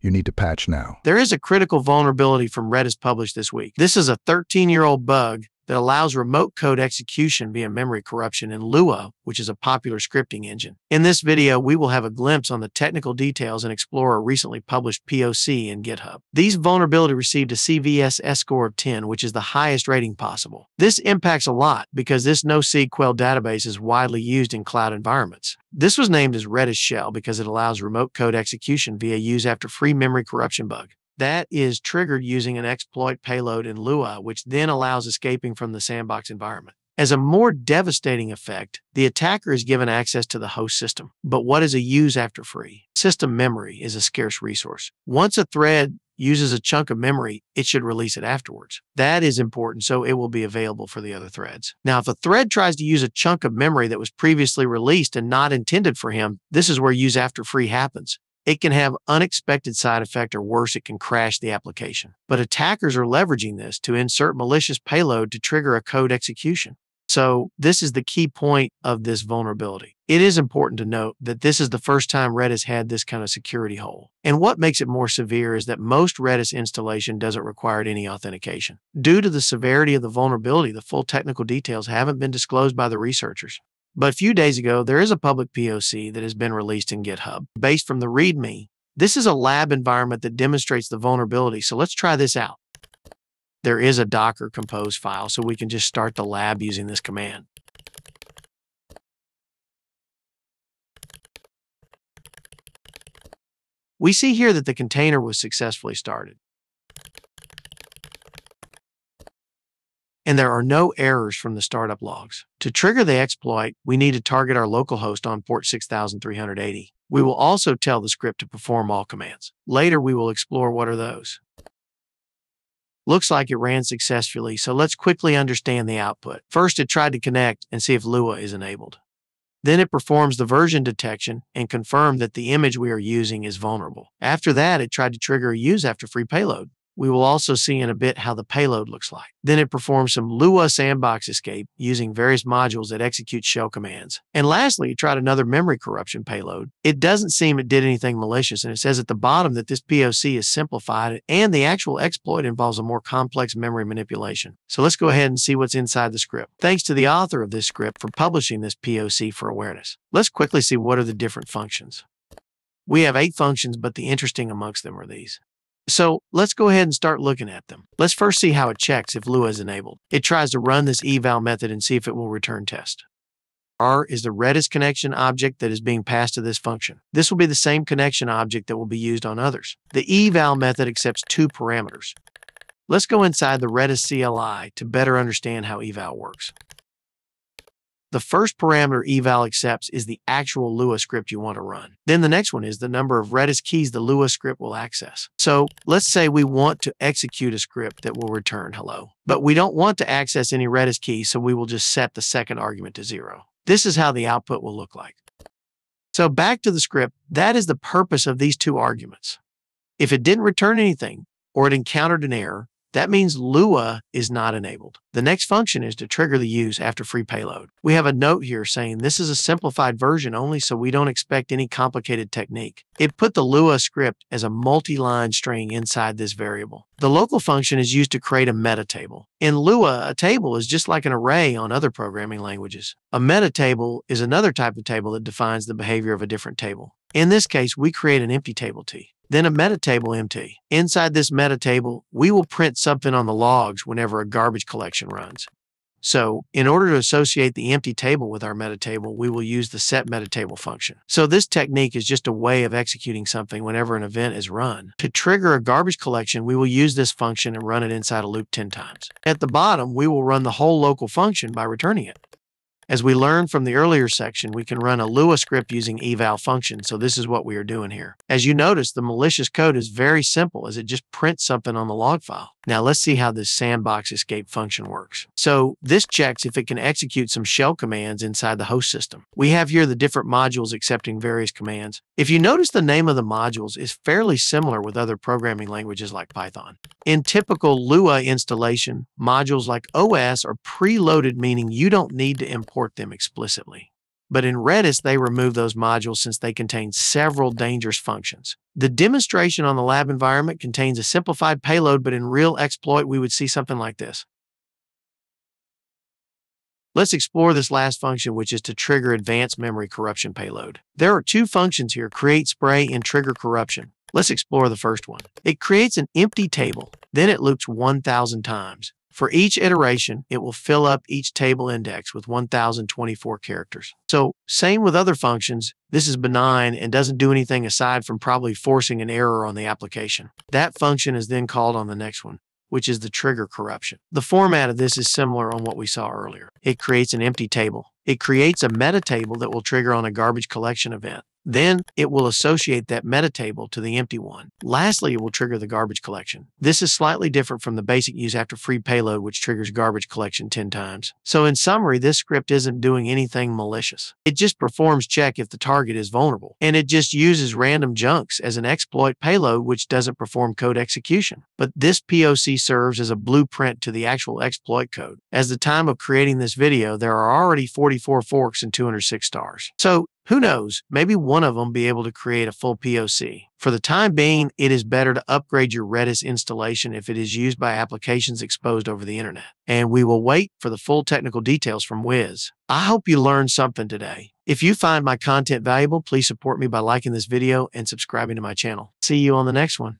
You need to patch now. There is a critical vulnerability from Redis published this week. This is a 13 year old bug that allows remote code execution via memory corruption in Lua, which is a popular scripting engine. In this video, we will have a glimpse on the technical details and explore a recently published POC in GitHub. These vulnerability received a CVSS score of 10, which is the highest rating possible. This impacts a lot because this NoSQL database is widely used in cloud environments. This was named as RediShell because it allows remote code execution via use after free memory corruption bug. That is triggered using an exploit payload in Lua, which then allows escaping from the sandbox environment. As a more devastating effect, the attacker is given access to the host system. But what is a use after free? System memory is a scarce resource. Once a thread uses a chunk of memory, it should release it afterwards. That is important, so it will be available for the other threads. Now, if a thread tries to use a chunk of memory that was previously released and not intended for him, this is where use after free happens. It can have unexpected side effect or worse, it can crash the application. But attackers are leveraging this to insert malicious payload to trigger a code execution. So this is the key point of this vulnerability. It is important to note that this is the first time Redis had this kind of security hole. And what makes it more severe is that most Redis installation doesn't require any authentication. Due to the severity of the vulnerability, the full technical details haven't been disclosed by the researchers. But a few days ago, there is a public POC that has been released in GitHub based from the README. This is a lab environment that demonstrates the vulnerability. So let's try this out. There is a Docker compose file, so we can just start the lab using this command. We see here that the container was successfully started. And there are no errors from the startup logs. To trigger the exploit, we need to target our local host on port 6380. We will also tell the script to perform all commands. Later, we will explore what are those. Looks like it ran successfully, so let's quickly understand the output. First, it tried to connect and see if Lua is enabled. Then it performs the version detection and confirmed that the image we are using is vulnerable. After that, it tried to trigger a use after free payload. We will also see in a bit how the payload looks like. Then it performs some Lua sandbox escape using various modules that execute shell commands. And lastly, it tried another memory corruption payload. It doesn't seem it did anything malicious, and it says at the bottom that this POC is simplified and the actual exploit involves a more complex memory manipulation. So let's go ahead and see what's inside the script. Thanks to the author of this script for publishing this POC for awareness. Let's quickly see what are the different functions. We have eight functions, but the interesting amongst them are these. So let's go ahead and start looking at them. Let's first see how it checks if Lua is enabled. It tries to run this eval method and see if it will return test. R is the Redis connection object that is being passed to this function. This will be the same connection object that will be used on others. The eval method accepts two parameters. Let's go inside the Redis CLI to better understand how eval works. The first parameter eval accepts is the actual Lua script you want to run. Then the next one is the number of Redis keys the Lua script will access. So let's say we want to execute a script that will return hello, but we don't want to access any Redis keys, so we will just set the second argument to zero. This is how the output will look like. So back to the script, that is the purpose of these two arguments. If it didn't return anything, or it encountered an error, that means Lua is not enabled. The next function is to trigger the use after free payload. We have a note here saying this is a simplified version only so we don't expect any complicated technique. It put the Lua script as a multi-line string inside this variable. The local function is used to create a meta table. In Lua, a table is just like an array on other programming languages. A meta table is another type of table that defines the behavior of a different table. In this case, we create an empty table T then a meta table empty. Inside this meta table, we will print something on the logs whenever a garbage collection runs. So in order to associate the empty table with our meta table, we will use the set meta table function. So this technique is just a way of executing something whenever an event is run. To trigger a garbage collection, we will use this function and run it inside a loop 10 times. At the bottom, we will run the whole local function by returning it. As we learned from the earlier section, we can run a Lua script using eval function, so this is what we are doing here. As you notice, the malicious code is very simple as it just prints something on the log file. Now let's see how this sandbox escape function works. So this checks if it can execute some shell commands inside the host system. We have here the different modules accepting various commands. If you notice the name of the modules is fairly similar with other programming languages like Python. In typical Lua installation, modules like OS are preloaded, meaning you don't need to import them explicitly. But in Redis, they remove those modules since they contain several dangerous functions. The demonstration on the lab environment contains a simplified payload, but in real exploit, we would see something like this. Let's explore this last function, which is to trigger advanced memory corruption payload. There are two functions here, create spray and trigger corruption. Let's explore the first one. It creates an empty table, then it loops 1,000 times. For each iteration, it will fill up each table index with 1024 characters. So, same with other functions, this is benign and doesn't do anything aside from probably forcing an error on the application. That function is then called on the next one which is the trigger corruption. The format of this is similar on what we saw earlier. It creates an empty table. It creates a meta table that will trigger on a garbage collection event. Then it will associate that meta table to the empty one. Lastly, it will trigger the garbage collection. This is slightly different from the basic use after free payload, which triggers garbage collection 10 times. So in summary, this script isn't doing anything malicious. It just performs check if the target is vulnerable. And it just uses random junks as an exploit payload, which doesn't perform code execution. But this POC serves as a blueprint to the actual exploit code. As the time of creating this video, there are already 44 forks and 206 stars. So who knows? Maybe one of them be able to create a full POC. For the time being, it is better to upgrade your Redis installation if it is used by applications exposed over the internet. And we will wait for the full technical details from Wiz. I hope you learned something today. If you find my content valuable, please support me by liking this video and subscribing to my channel. See you on the next one.